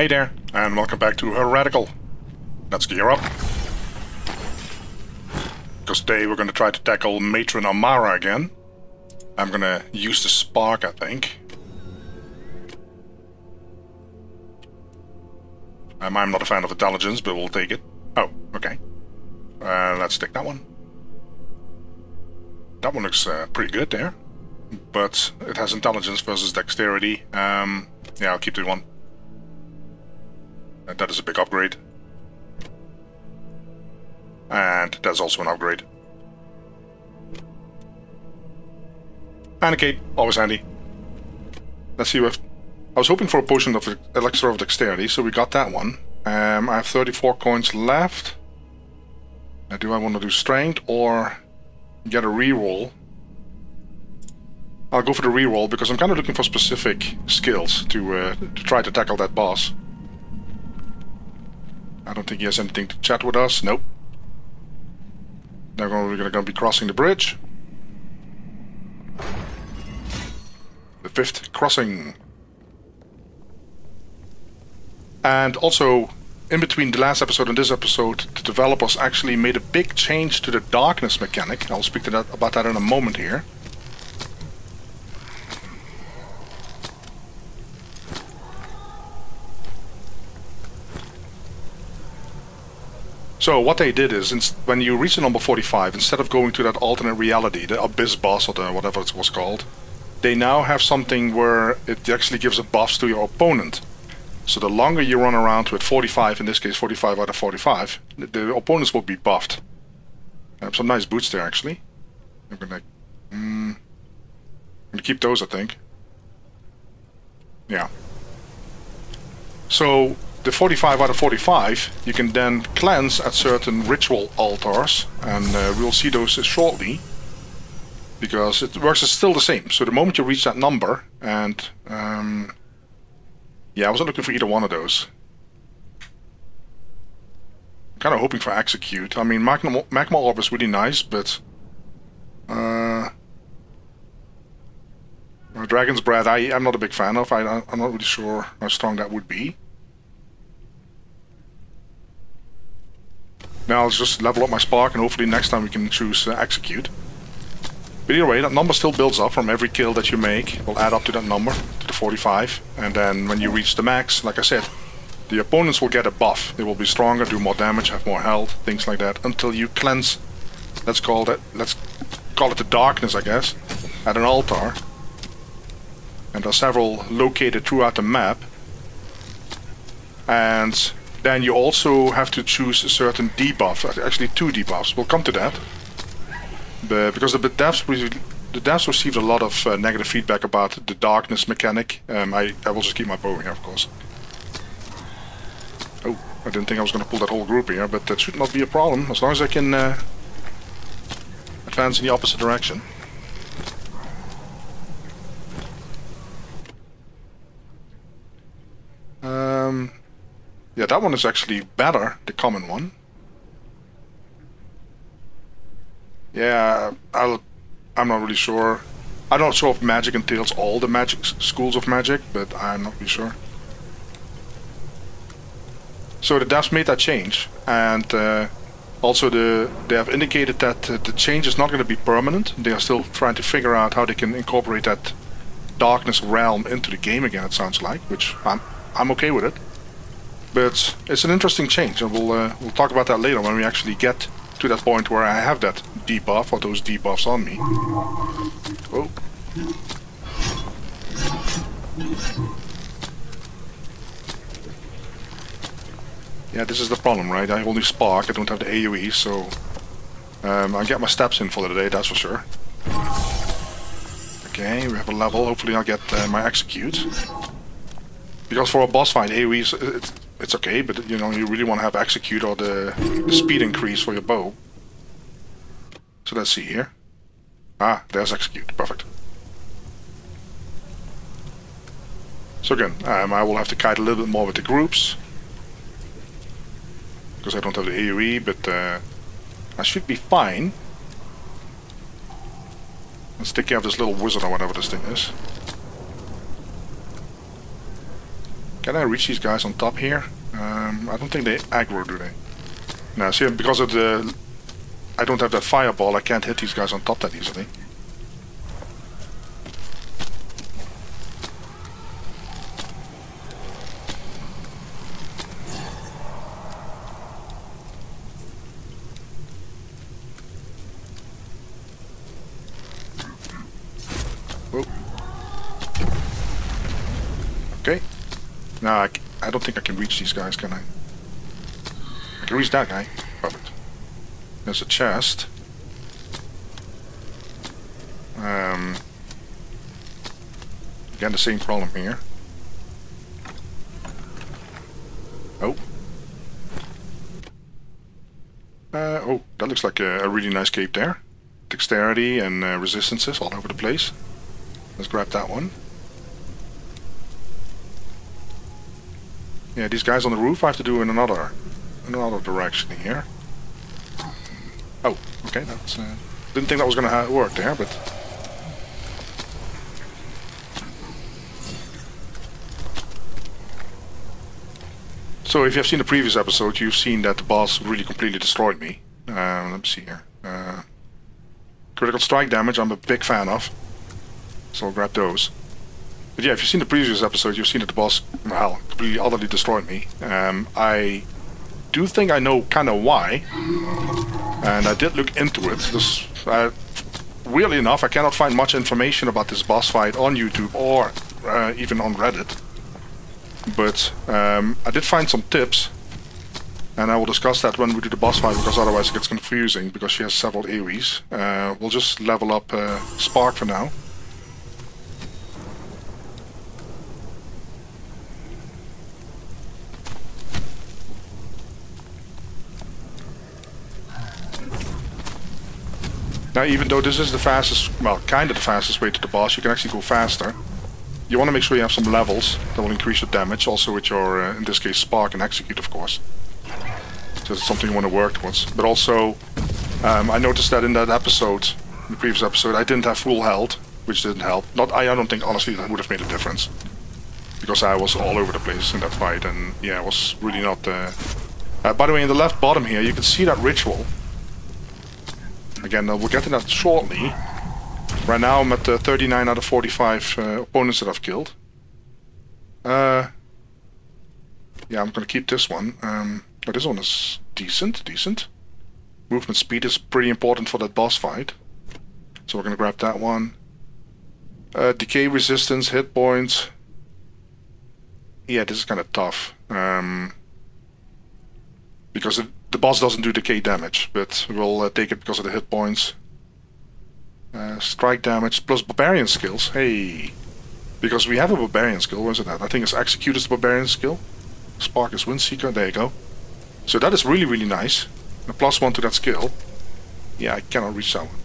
Hey there, and welcome back to Heretical. Let's gear up. Because today we're going to try to tackle Matron Amara again. I'm going to use the Spark, I think. Um, I'm not a fan of intelligence, but we'll take it. Oh, okay. Uh, let's take that one. That one looks uh, pretty good there. But it has intelligence versus dexterity. Um, yeah, I'll keep the one. And that is a big upgrade. And that's also an upgrade. And a cape, always handy. Let's see if... I was hoping for a potion of Elixir of Dexterity, so we got that one. Um, I have 34 coins left. Now, do I want to do Strength or get a reroll? I'll go for the reroll because I'm kind of looking for specific skills to, uh, to try to tackle that boss. I don't think he has anything to chat with us. Nope. Now we're going to be crossing the bridge. The fifth crossing. And also, in between the last episode and this episode, the developers actually made a big change to the darkness mechanic. I'll speak that about that in a moment here. So what they did is, when you reach the number 45, instead of going to that alternate reality, the Abyss boss or the whatever it was called, they now have something where it actually gives a buffs to your opponent. So the longer you run around with 45, in this case 45 out of 45, the, the opponents will be buffed. have some nice boots there actually. I'm gonna, mm, I'm gonna keep those I think. Yeah. So the 45 out of 45 you can then cleanse at certain ritual altars and uh, we'll see those shortly because it works is still the same. So the moment you reach that number and um, yeah I wasn't looking for either one of those. Kind of hoping for execute. I mean magma, magma orb is really nice but uh, Dragon's Breath I, I'm not a big fan of. I, I'm not really sure how strong that would be Now let's just level up my spark and hopefully next time we can choose uh, execute. But either way, that number still builds up from every kill that you make. will add up to that number, to the 45. And then when you reach the max, like I said, the opponents will get a buff. They will be stronger, do more damage, have more health, things like that, until you cleanse. Let's call it, let's call it the darkness, I guess, at an altar. And there are several located throughout the map. And then you also have to choose a certain debuff, actually two debuffs. We'll come to that. But because the devs, the devs received a lot of uh, negative feedback about the darkness mechanic. Um, I, I will just keep my bow here, of course. Oh, I didn't think I was going to pull that whole group here, but that should not be a problem, as long as I can uh, advance in the opposite direction. Um, yeah, that one is actually better, the common one. Yeah, I'll, I'm not really sure. I'm not sure if magic entails all the magic schools of magic, but I'm not really sure. So the devs made that change, and uh, also the they have indicated that uh, the change is not going to be permanent. They are still trying to figure out how they can incorporate that darkness realm into the game again. It sounds like, which I'm I'm okay with it. But it's an interesting change, and we'll uh, we'll talk about that later when we actually get to that point where I have that debuff or those debuffs on me. Oh. Yeah, this is the problem, right? I only Spark, I don't have the AoE, so... Um, I'll get my steps in for the day, that's for sure. Okay, we have a level, hopefully I'll get uh, my Execute. Because for a boss fight, AoE is, it's okay, but you know, you really want to have execute or the, the speed increase for your bow. So let's see here. Ah, there's execute. Perfect. So again, um, I will have to kite a little bit more with the groups. Because I don't have the AoE, but uh, I should be fine. Let's take care of this little wizard or whatever this thing is. Can I reach these guys on top here? Um, I don't think they aggro, do they? No, see, because of the... I don't have that fireball, I can't hit these guys on top that easily. Okay. No, I, I don't think I can reach these guys, can I? I can reach that guy. Perfect. There's a chest. Um, again, the same problem here. Oh. Uh, oh, that looks like a, a, really nice cape there. Dexterity and uh, resistances all over the place. Let's grab that one. Yeah, these guys on the roof I have to do in another, another direction here. Oh, okay, that's... Uh, didn't think that was to work there, but... So if you have seen the previous episode, you've seen that the boss really completely destroyed me. Uh, let me see here. Uh, critical strike damage I'm a big fan of. So I'll grab those. But yeah, if you've seen the previous episode, you've seen that the boss, well, completely utterly destroyed me. Um, I do think I know kind of why, and I did look into it. This, uh, weirdly enough, I cannot find much information about this boss fight on YouTube or uh, even on Reddit. But um, I did find some tips, and I will discuss that when we do the boss fight, because otherwise it gets confusing, because she has several AoEs. Uh, we'll just level up uh, Spark for now. Now, even though this is the fastest, well, kind of the fastest way to the boss, you can actually go faster. You want to make sure you have some levels that will increase your damage, also with your, uh, in this case, spark and execute, of course. So it's something you want to work towards. But also, um, I noticed that in that episode, in the previous episode, I didn't have full health, which didn't help. Not, I, I don't think, honestly, that would have made a difference. Because I was all over the place in that fight, and yeah, it was really not... Uh... Uh, by the way, in the left bottom here, you can see that ritual. Again, uh, we'll get to that shortly. Right now I'm at uh, 39 out of 45 uh, opponents that I've killed. Uh, yeah, I'm gonna keep this one. Um, this one is decent, decent. Movement speed is pretty important for that boss fight. So we're gonna grab that one. Uh, decay resistance, hit points. Yeah, this is kind of tough. Um, because it, the boss doesn't do decay damage, but we'll uh, take it because of the hit points. Uh, strike damage plus barbarian skills. Hey, because we have a barbarian skill. Where's it at? I think it's execute the barbarian skill. Spark is windseeker. There you go. So that is really really nice. A plus one to that skill. Yeah, I cannot reach that one.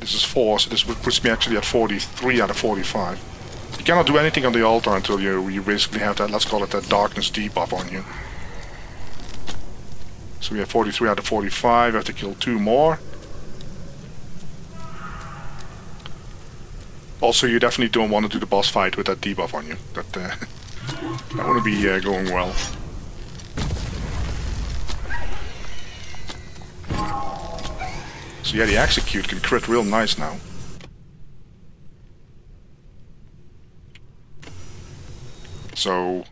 This is four, so this puts me actually at 43 out of 45 cannot do anything on the altar until you, you basically have that, let's call it that darkness debuff on you. So we have 43 out of 45, I have to kill two more. Also, you definitely don't want to do the boss fight with that debuff on you. That, uh, that wouldn't be uh, going well. So yeah, the execute can crit real nice now. So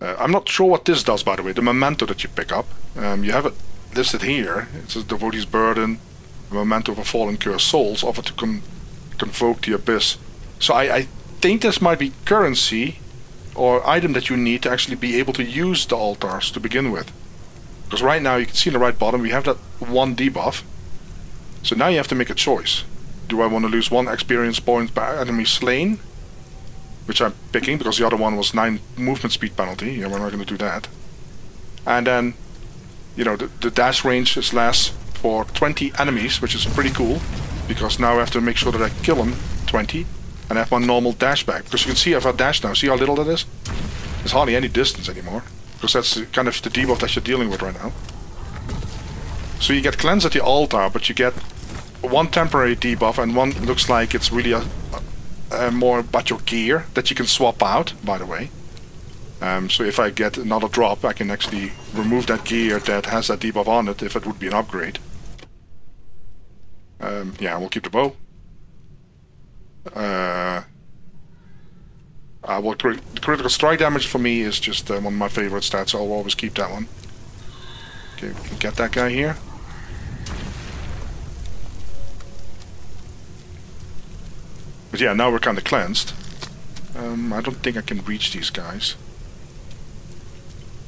uh, I'm not sure what this does, by the way. The memento that you pick up, um, you have it listed here. It says devotee's burden, memento of a fallen cursed souls, offered to con convoke the abyss. So I, I think this might be currency or item that you need to actually be able to use the altars to begin with. Because right now you can see in the right bottom we have that one debuff. So now you have to make a choice. Do I want to lose one experience point per enemy slain? Which I'm picking because the other one was 9 movement speed penalty. Yeah, we're not going to do that. And then, you know, the, the dash range is less for 20 enemies, which is pretty cool, because now I have to make sure that I kill them 20 and have my normal dash back. Because you can see I've I dash now, see how little that is? There's hardly any distance anymore, because that's kind of the debuff that you're dealing with right now. So you get cleanse at the altar, but you get one temporary debuff and one looks like it's really a, uh, more about your gear that you can swap out, by the way. Um, so if I get another drop, I can actually remove that gear that has that debuff on it if it would be an upgrade. Um, yeah, we'll keep the bow. Uh, uh, crit critical strike damage for me is just uh, one of my favorite stats, so I'll always keep that one. Okay, get that guy here. But yeah, now we're kind of cleansed. Um, I don't think I can reach these guys.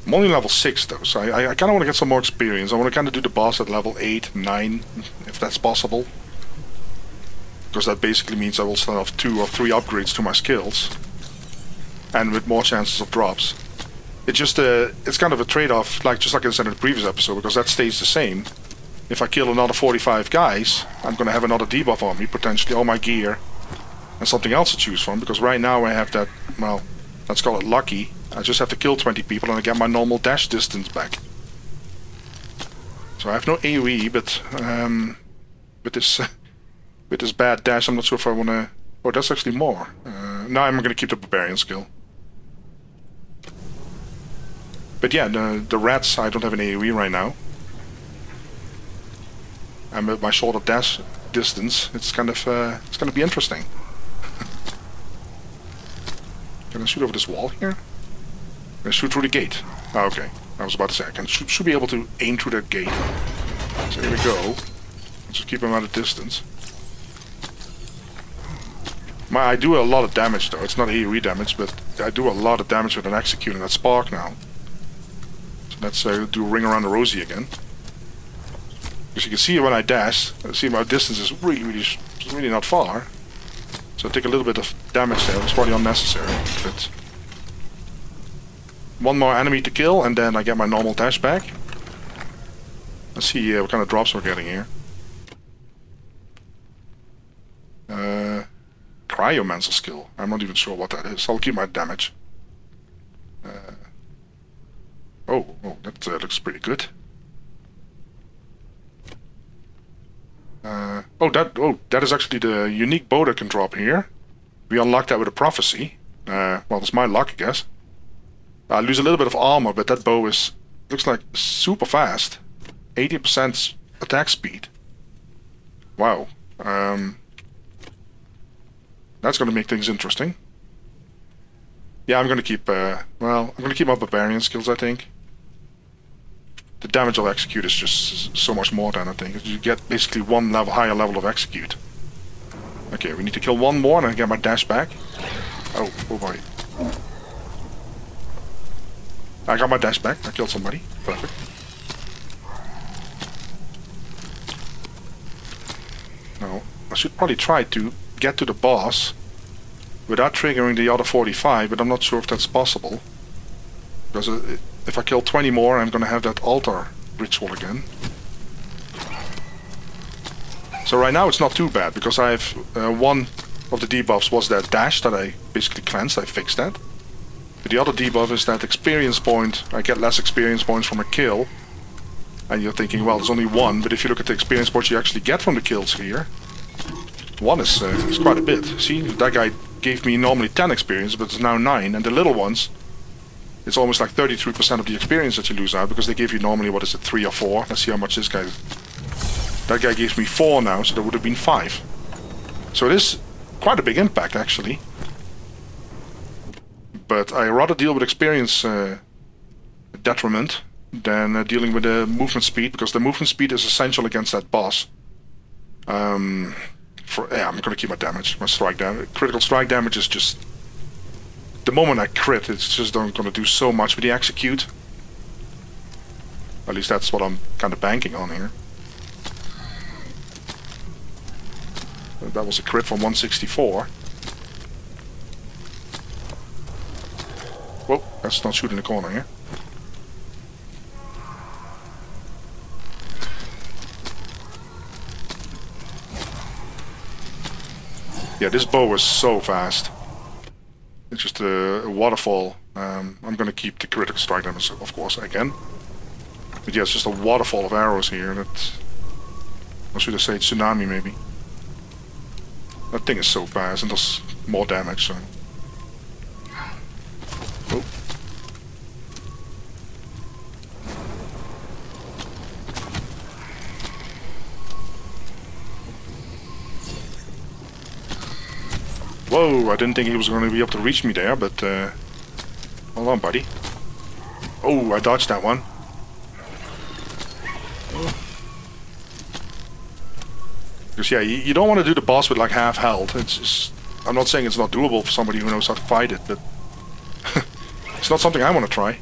I'm only level 6 though, so I, I kind of want to get some more experience. I want to kind of do the boss at level 8, 9, if that's possible. Because that basically means I will still off 2 or 3 upgrades to my skills. And with more chances of drops. It's just a, it's kind of a trade-off, like just like I said in the previous episode, because that stays the same. If I kill another 45 guys, I'm going to have another debuff on me, potentially all my gear, and something else to choose from, because right now I have that, well, let's call it lucky. I just have to kill 20 people and I get my normal dash distance back. So I have no AoE, but um, with this with this bad dash, I'm not sure if I want to... Oh, that's actually more. Uh, I'm going to keep the Barbarian skill. But yeah, the, the rats, I don't have an AoE right now. And with my shorter dash distance, it's kind of uh, it's going to be interesting. Can I shoot over this wall here? Can I shoot through the gate? Oh, okay. I was about to say, I can should, should be able to aim through that gate. So here we go. Just keep him at a distance. My, I do a lot of damage though. It's not AoE damage, but I do a lot of damage with an executing that spark now. So let's uh, do a ring around the rosy again. As you can see when I dash, see my distance is really, really, really not far. So I take a little bit of damage there. It's probably unnecessary, but one more enemy to kill, and then I get my normal dash back. Let's see uh, what kind of drops we're getting here. Uh, Cryomancer skill. I'm not even sure what that is. I'll keep my damage. Uh, oh, oh, that uh, looks pretty good. Uh, oh, that oh that is actually the unique bow that can drop here. We unlocked that with a prophecy. Uh, well, it's my luck, I guess. I lose a little bit of armor, but that bow is looks like super fast. 80% attack speed. Wow. Um, that's going to make things interesting. Yeah, I'm going to keep, uh, well, I'm going to keep my barbarian skills, I think the damage I'll execute is just so much more than I think. You get basically one level higher level of execute. Okay, we need to kill one more and I get my dash back. Oh, oh boy. I got my dash back. I killed somebody. Perfect. Now, I should probably try to get to the boss without triggering the other 45, but I'm not sure if that's possible. Because it, if I kill 20 more, I'm gonna have that altar ritual again. So right now it's not too bad, because I have uh, one of the debuffs was that dash that I basically cleansed, I fixed that. But the other debuff is that experience point, I get less experience points from a kill. And you're thinking, well, there's only one, but if you look at the experience points you actually get from the kills here, one is, uh, is quite a bit. See, that guy gave me normally 10 experience, but it's now 9, and the little ones it's almost like 33% of the experience that you lose out because they give you normally, what is it, 3 or 4? Let's see how much this guy... That guy gives me 4 now, so that would have been 5. So it is quite a big impact, actually. But I rather deal with experience uh, detriment than uh, dealing with the movement speed, because the movement speed is essential against that boss. Um, for yeah, I'm gonna keep my damage, my strike damage. Critical strike damage is just the moment I crit, it's just not going to do so much with the execute. At least that's what I'm kind of banking on here. That was a crit from 164. Whoa, that's not shooting the corner here. Yeah, this bow was so fast. It's just a, a waterfall. Um, I'm going to keep the critical strike damage, of course, again. But yeah, it's just a waterfall of arrows here. That, or should I say tsunami, maybe? That thing is so fast and does more damage, so... Whoa, I didn't think he was going to be able to reach me there, but... Uh, hold on, buddy. Oh, I dodged that one. Because yeah, you, you don't want to do the boss with like half health. It's just, I'm not saying it's not doable for somebody who knows how to fight it, but it's not something I want to try.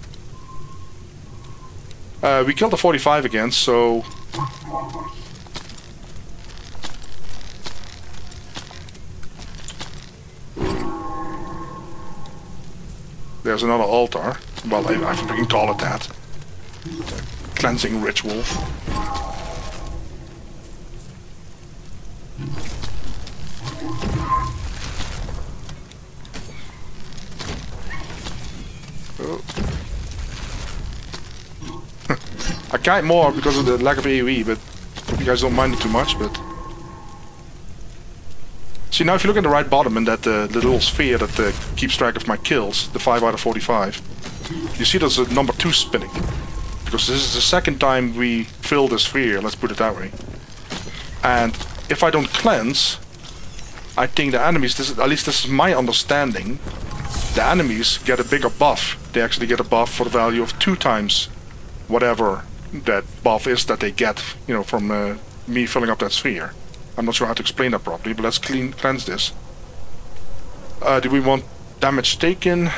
Uh, we killed the 45 again, so... There's another altar. Well, I, I freaking call it that. Cleansing ritual. I kite more because of the lack of AoE, but you guys don't mind it too much, but... See, now if you look at the right bottom and that uh, little sphere that uh, keeps track of my kills, the 5 out of 45, you see there's a number 2 spinning. Because this is the second time we fill the sphere, let's put it that way. And if I don't cleanse, I think the enemies, this, at least this is my understanding, the enemies get a bigger buff. They actually get a buff for the value of two times whatever that buff is that they get, you know, from uh, me filling up that sphere. I'm not sure how to explain that properly, but let's clean cleanse this. Uh, do we want damage taken?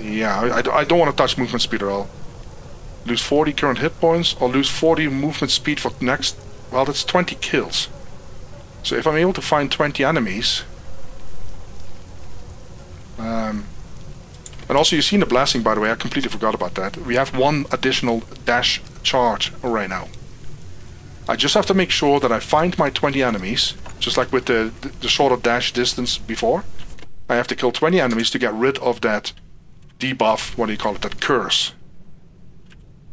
Yeah, I, I, don't want to touch movement speed at all. Lose 40 current hit points, or lose 40 movement speed for next... Well, that's 20 kills. So if I'm able to find 20 enemies... Um, and also, you've seen the blasting, by the way. I completely forgot about that. We have one additional dash charge right now. I just have to make sure that I find my 20 enemies, just like with the, the shorter dash distance before. I have to kill 20 enemies to get rid of that debuff, what do you call it, that curse.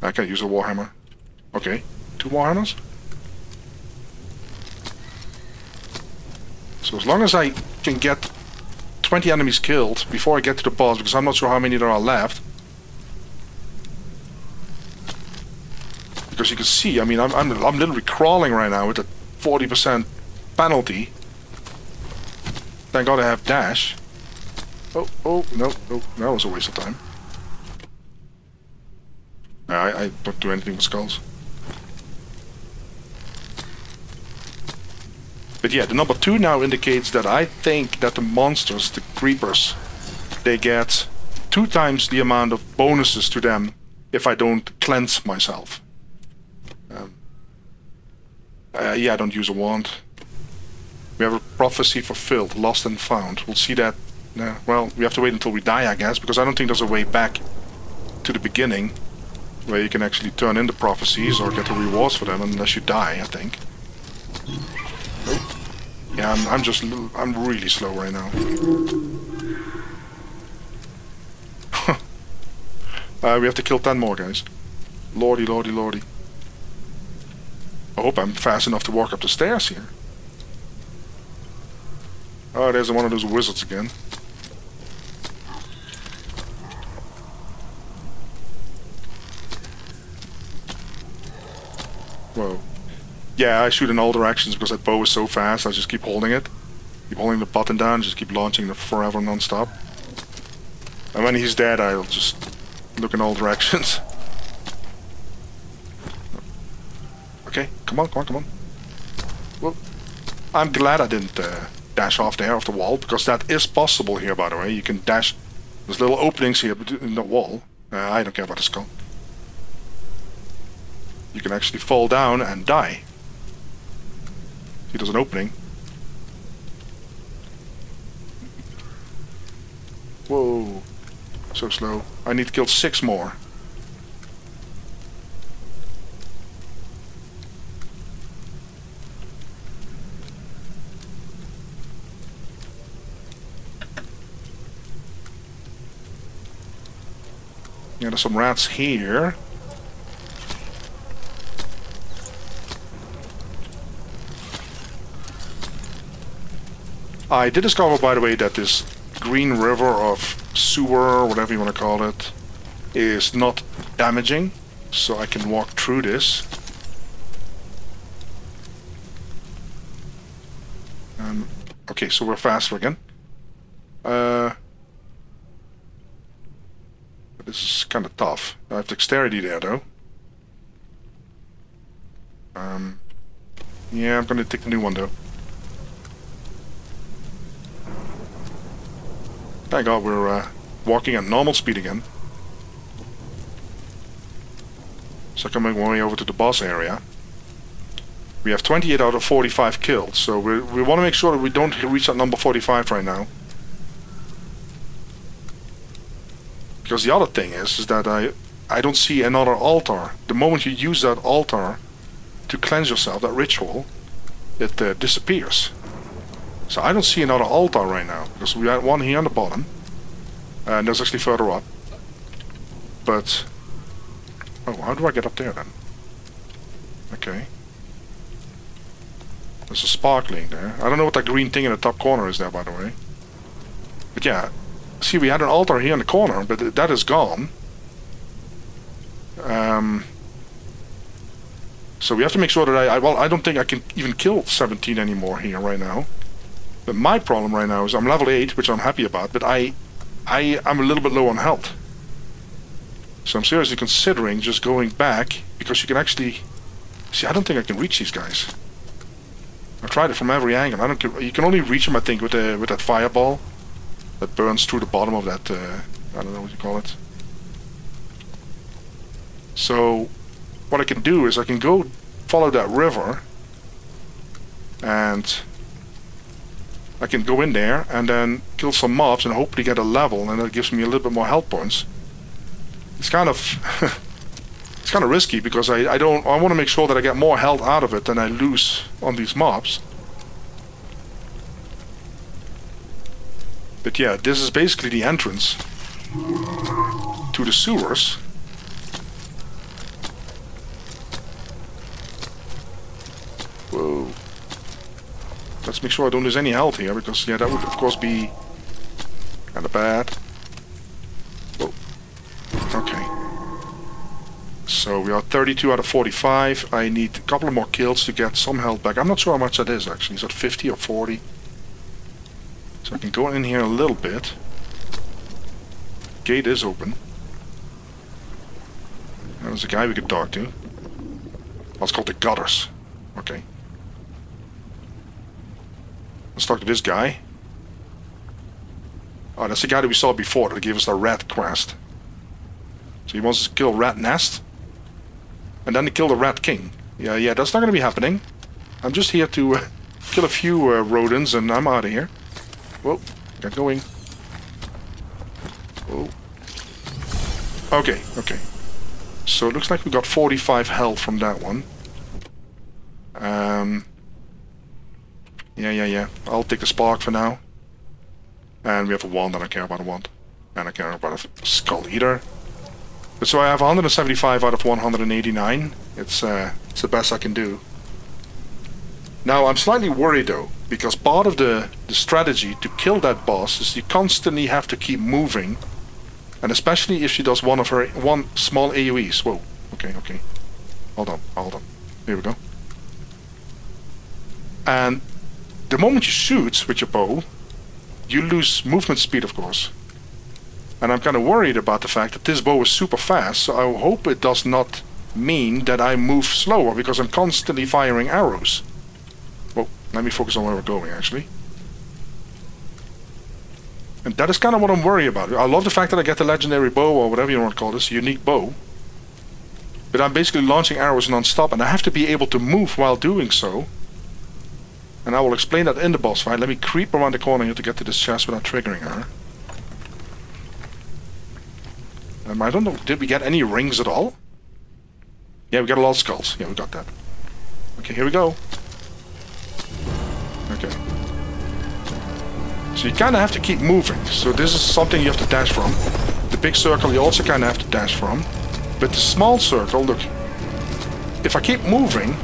I can use a Warhammer. Okay, two Warhammers. So as long as I can get 20 enemies killed before I get to the boss, because I'm not sure how many there are left. Because you can see, I mean, I'm, I'm, I'm literally crawling right now with a 40% penalty. Thank God I have dash. Oh, oh, no, no, that was a waste of time. I, I don't do anything with skulls. But yeah, the number two now indicates that I think that the monsters, the creepers, they get two times the amount of bonuses to them if I don't cleanse myself. Uh, yeah, I don't use a wand. We have a prophecy fulfilled, lost and found. We'll see that. Uh, well, we have to wait until we die, I guess, because I don't think there's a way back to the beginning where you can actually turn in the prophecies or get the rewards for them unless you die, I think. Yeah, I'm, I'm just, I'm really slow right now. uh, we have to kill 10 more guys. Lordy, lordy, lordy. I hope I'm fast enough to walk up the stairs here. Oh, there's one of those wizards again. Whoa. Yeah, I shoot in all directions because that bow is so fast, I just keep holding it. Keep holding the button down, just keep launching it forever non-stop. And when he's dead, I'll just look in all directions. okay, come on, come on, come on. Well, I'm glad I didn't uh, dash off there off the wall, because that is possible here, by the way. You can dash... There's little openings here in the wall. Uh, I don't care about the skull. You can actually fall down and die. He does an opening. Whoa. So slow. I need to kill six more. Yeah, there's some rats here. I did discover, by the way, that this green river of sewer, whatever you want to call it, is not damaging. So I can walk through this. Um, okay, so we're faster again. Uh, this is kind of tough. I have dexterity there, though. Um, yeah, I'm gonna take the new one, though. Thank God we're uh, walking at normal speed again. So my way over to the boss area. We have 28 out of 45 killed, so we we want to make sure that we don't reach that number 45 right now. Because the other thing is, is that I I don't see another altar. The moment you use that altar to cleanse yourself, that ritual, it uh, disappears. So I don't see another altar right now, because we had one here on the bottom, and there's actually further up. But, oh, how do I get up there then? Okay. There's a sparkling there. I don't know what that green thing in the top corner is there, by the way. But yeah, see, we had an altar here in the corner, but that is gone. Um, so we have to make sure that I, I, well, I don't think I can even kill 17 anymore here right now. But my problem right now is I'm level 8, which I'm happy about, but I, I, I'm a little bit low on health. So I'm seriously considering just going back, because you can actually... See, I don't think I can reach these guys. I've tried it from every angle. I don't. You can only reach them, I think, with the with that fireball that burns through the bottom of that. Uh, I don't know what you call it. So, what I can do is I can go follow that river, and I can go in there and then kill some mobs and hopefully get a level, and that gives me a little bit more health points. It's kind of it's kind of risky because I, I don't I want to make sure that I get more health out of it than I lose on these mobs. But yeah, this is basically the entrance to the sewers. Whoa. Let's make sure I don't lose any health here, because yeah, that would of course be kind of bad. Okay. So we are 32 out of 45. I need a couple more kills to get some health back. I'm not sure how much that is actually. Is that 50 or 40? I can go in here a little bit. Gate is open. There's a guy we could talk to. Let's call the gutters. Okay. Let's talk to this guy. Oh, that's the guy that we saw before that gave us the rat quest. So he wants to kill Rat Nest. And then to kill the Rat King. Yeah, yeah, that's not going to be happening. I'm just here to uh, kill a few uh, rodents and I'm out of here. Whoa, get going. Whoa. Okay, okay. So it looks like we got 45 health from that one. Um, yeah, yeah, yeah. I'll take the spark for now. And we have a wand, I don't care about a wand. And I care about a skull either. But so I have 175 out of 189. It's, uh, it's the best I can do. Now I'm slightly worried though, because part of the, the strategy to kill that boss is you constantly have to keep moving. And especially if she does one of her one small AoEs. Whoa, okay, okay. Hold on, hold on. Here we go. And the moment you shoot with your bow, you lose movement speed, of course. And I'm kind of worried about the fact that this bow is super fast, so I hope it does not mean that I move slower, because I'm constantly firing arrows. Let me focus on where we're going, actually. And that is kind of what I'm worried about. I love the fact that I get the legendary bow, or whatever you want to call this, unique bow. But I'm basically launching arrows non-stop, and I have to be able to move while doing so. And I will explain that in the boss fight. Let me creep around the corner here to get to this chest without triggering her. Um, I don't know, did we get any rings at all? Yeah, we got a lot of skulls. Yeah, we got that. Okay, here we go. Okay. So you kind of have to keep moving. So this is something you have to dash from. The big circle you also kind of have to dash from. But the small circle, look. If I keep moving,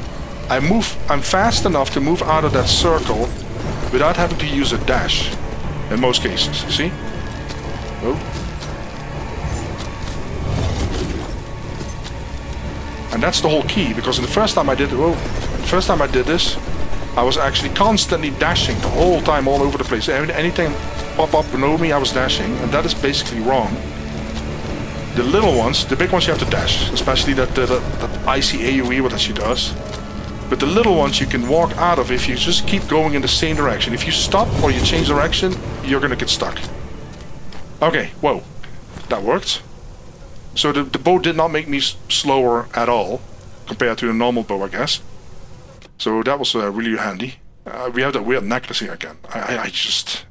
I move, I'm fast enough to move out of that circle without having to use a dash in most cases. See? Oh. And that's the whole key, because the first time I did, oh, the first time I did this, I was actually constantly dashing the whole time all over the place. Anything pop up below me, I was dashing, and that is basically wrong. The little ones, the big ones you have to dash, especially that, that, that icy AoE, what that she does. But the little ones you can walk out of if you just keep going in the same direction. If you stop or you change direction, you're gonna get stuck. Okay, whoa. That worked. So the, the bow did not make me slower at all, compared to a normal bow, I guess. So that was uh, really handy. Uh, we have that weird necklace here again. I, I, I, just...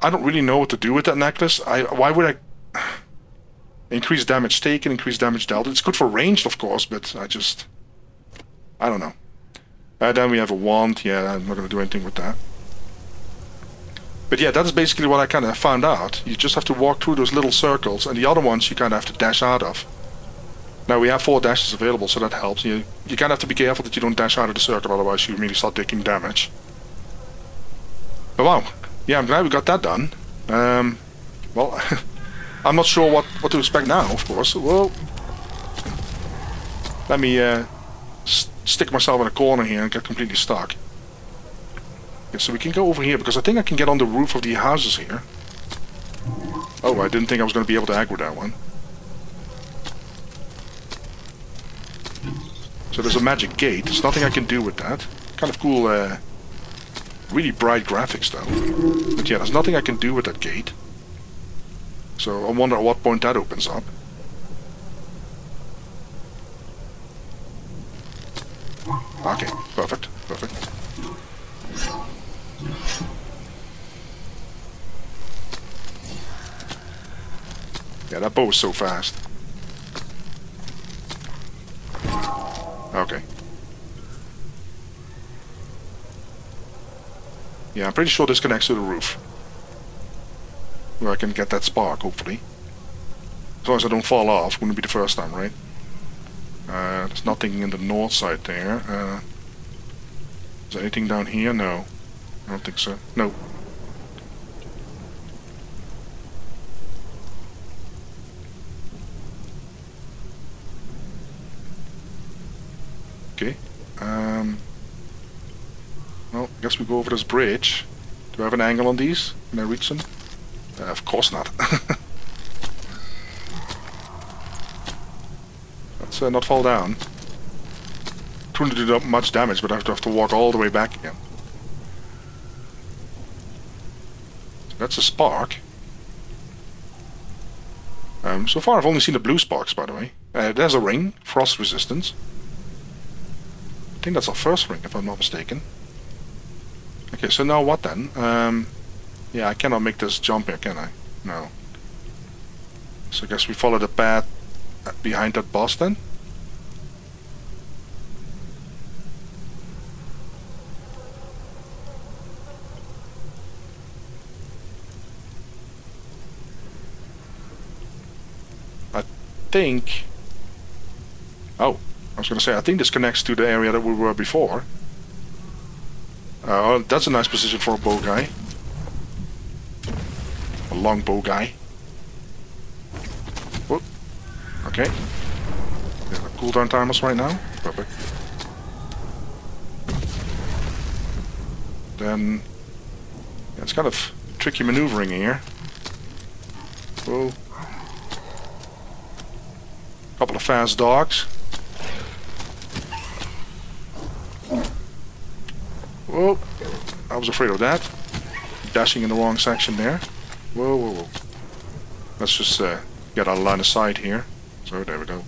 I don't really know what to do with that necklace. I Why would I... increase damage taken, increase damage dealt. It's good for ranged, of course, but I just... I don't know. Uh, then we have a wand. Yeah, I'm not going to do anything with that. But yeah, that's basically what I kind of found out. You just have to walk through those little circles, and the other ones you kind of have to dash out of. Now we have four dashes available, so that helps. You you kind of have to be careful that you don't dash out of the circle, otherwise you really start taking damage. But wow, yeah, I'm glad we got that done. Um, well, I'm not sure what, what to expect now, of course. Well, let me uh, stick myself in a corner here and get completely stuck. Okay, so we can go over here, because I think I can get on the roof of the houses here. Oh, I didn't think I was going to be able to aggro that one. So there's a magic gate. There's nothing I can do with that. Kind of cool, uh, really bright graphics though. But yeah, there's nothing I can do with that gate. So I wonder at what point that opens up. Okay, perfect, perfect. Yeah, that bow is so fast. Okay. Yeah, I'm pretty sure this connects to the roof. Where I can get that spark, hopefully. As long as I don't fall off, wouldn't be the first time, right? Uh, there's nothing in the north side there. Uh, is there anything down here? No. I don't think so. No. Okay. Um, well, I guess we go over this bridge. Do I have an angle on these? Can I reach them? Uh, of course not. Let's uh, not fall down. Couldn't do much damage, but I have to have to walk all the way back again. So that's a spark. Um, so far I've only seen the blue sparks, by the way. Uh, there's a ring, frost resistance. Think that's our first ring, if I'm not mistaken. Okay, so now what then? Um, yeah, I cannot make this jump here, can I? No. So I guess we follow the path behind that boss then? I think... Oh, I was going to say, I think this connects to the area that we were before. Uh, that's a nice position for a bow guy. A long bow guy. Whoop. Okay. We have cooldown timers right now. Perfect. Then... Yeah, it's kind of tricky maneuvering here. Whoa. Couple of fast dogs. Whoa. I was afraid of that. Dashing in the wrong section there. Whoa, whoa, whoa. Let's just uh, get out of line of sight here. So there we go.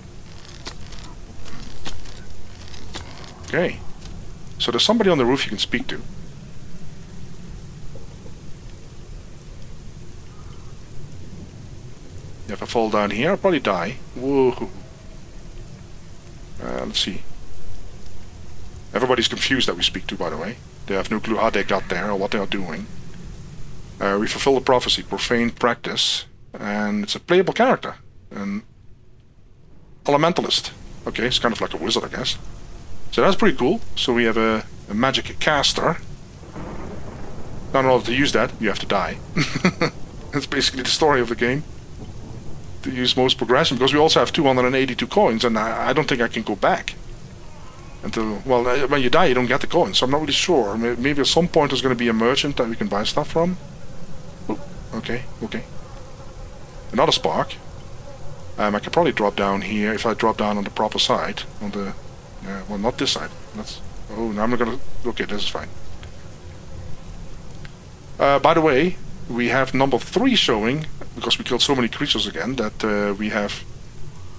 Okay. So there's somebody on the roof you can speak to. If I fall down here, I'll probably die. Whoa. Uh, let's see. Everybody's confused that we speak to, by the way. They have no clue how they got there or what they are doing. Uh, we fulfill the prophecy, profane practice, and it's a playable character. And Elementalist. Okay, it's kind of like a wizard, I guess. So that's pretty cool. So we have a, a magic caster. Now, in order to use that, you have to die. That's basically the story of the game. To use most progression, because we also have 282 coins, and I, I don't think I can go back. Until, well, uh, when you die, you don't get the coins, so I'm not really sure. Maybe at some point there's going to be a merchant that we can buy stuff from. Okay, okay. Another spark. Um, I could probably drop down here if I drop down on the proper side. On the, uh, well, not this side. That's. Oh, now I'm not gonna. Okay, this is fine. Uh, by the way, we have number three showing because we killed so many creatures again that uh, we have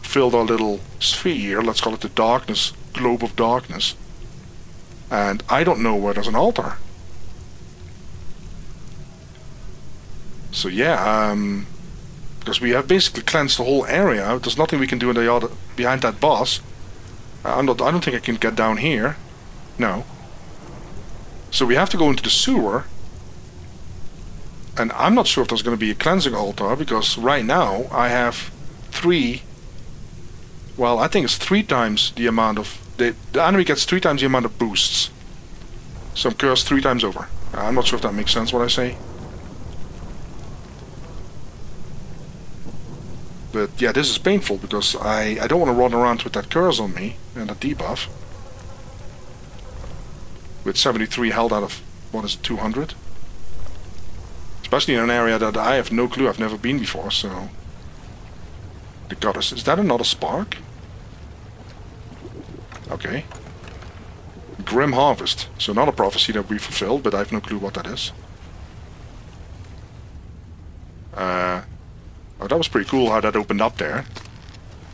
filled our little sphere. Let's call it the darkness globe of darkness. And I don't know where there's an altar. So yeah, um, because we have basically cleansed the whole area. There's nothing we can do in the other behind that boss. I'm not. I don't think I can get down here. No. So we have to go into the sewer. And I'm not sure if there's going to be a cleansing altar because right now I have three. Well, I think it's three times the amount of the, the enemy gets three times the amount of boosts. So I'm cursed three times over. Uh, I'm not sure if that makes sense what I say. But yeah, this is painful because I, I don't want to run around with that curse on me and a debuff. With 73 held out of, what is it, 200? Especially in an area that I have no clue, I've never been before, so... The goddess, is that another spark? Okay. Grim Harvest. So not a prophecy that we fulfilled, but I have no clue what that is. Uh, Oh, that was pretty cool how that opened up there.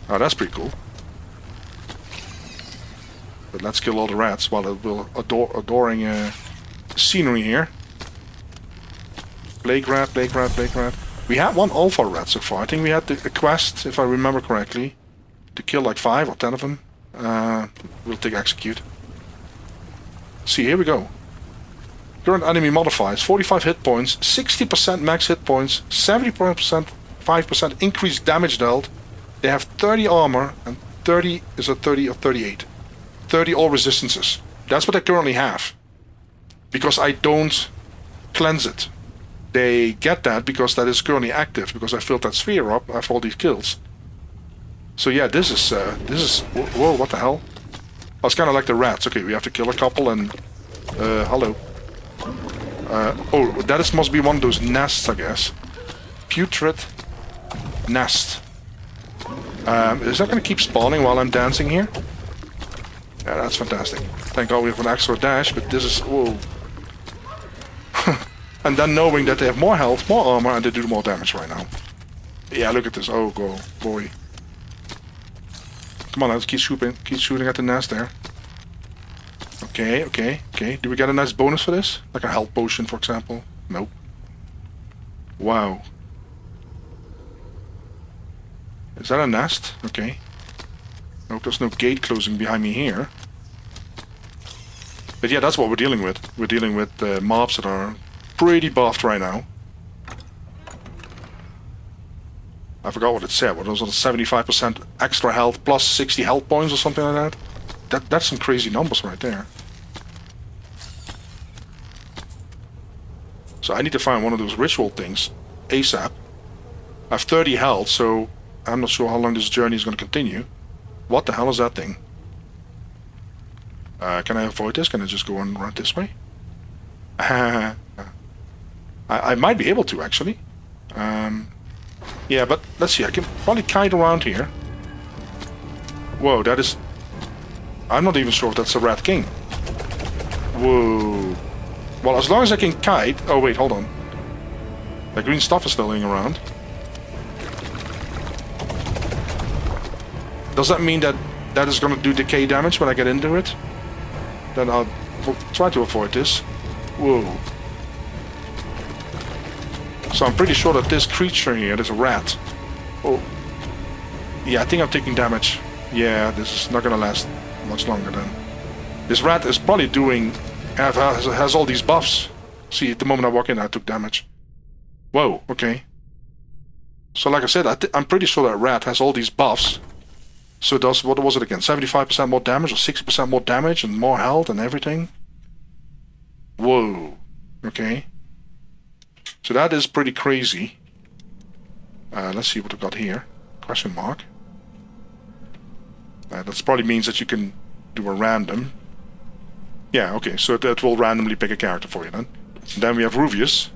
Oh, that's pretty cool. But let's kill all the rats while we're adore adoring uh, scenery here. Plague rat, plague rat, plague rat. We had one alpha rat so far. I think we had the, a quest, if I remember correctly, to kill like five or ten of them. Uh, we'll take execute. See, here we go. Current enemy modifiers, 45 hit points, 60% max hit points, 70% 5% increased damage dealt. They have 30 armor and 30 is a 30 or 38. 30 all resistances. That's what they currently have. Because I don't cleanse it. They get that because that is currently active because I filled that sphere up after all these kills. So yeah, this is uh, this is whoa, what the hell? Oh, it's kind of like the rats. Okay, we have to kill a couple and uh, hello. Uh, oh, that is must be one of those nests, I guess. Putrid nest. Um, is that going to keep spawning while I'm dancing here? Yeah, that's fantastic. Thank God we have an extra dash, but this is... Whoa. and then knowing that they have more health, more armor, and they do more damage right now. Yeah, look at this. Oh, go, boy. Come on, let's keep shooting, keep shooting at the nest there. Okay, okay, okay. Do we get a nice bonus for this? Like a health potion, for example? Nope. Wow. Is that a nest? Okay. Nope, there's no gate closing behind me here. But yeah, that's what we're dealing with. We're dealing with uh, mobs that are pretty buffed right now. I forgot what it said. What was it? 75% extra health plus 60 health points or something like that? That That's some crazy numbers right there. So I need to find one of those ritual things ASAP. I have 30 health, so I'm not sure how long this journey is going to continue. What the hell is that thing? Uh, can I avoid this? Can I just go and run this way? I, I might be able to, actually. Um, yeah, but let's see. I can probably kite around here. Whoa, that is... I'm not even sure if that's a Rat King. Whoa. Well, as long as I can kite... Oh, wait, hold on. The green stuff is still laying around. Does that mean that that is going to do decay damage when I get into it? Then I'll try to avoid this. Whoa. So I'm pretty sure that this creature here, this rat... Oh. Yeah, I think I'm taking damage. Yeah, this is not to last much longer then. This rat is probably doing... Has, has all these buffs. See, at the moment I walk in, I took damage. Whoa, okay. So like I said, I I'm pretty sure that rat has all these buffs so it does, what was it again? 75% more damage or 60% more damage and more health and everything? Whoa. Okay. So that is pretty crazy. Uh, let's see what we got here. Question mark. Uh, that probably means that you can do a random. Yeah, okay, so that will randomly pick a character for you then. And then we have Ruvius,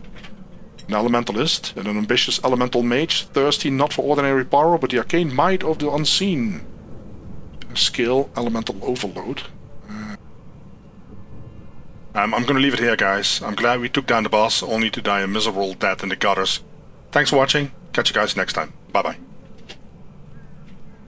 an elementalist, and an ambitious elemental mage, thirsty not for ordinary power, but the arcane might of the unseen. Skill, elemental overload. Um, I'm gonna leave it here, guys. I'm glad we took down the boss, only to die a miserable death in the gutters. Thanks for watching. Catch you guys next time. Bye-bye.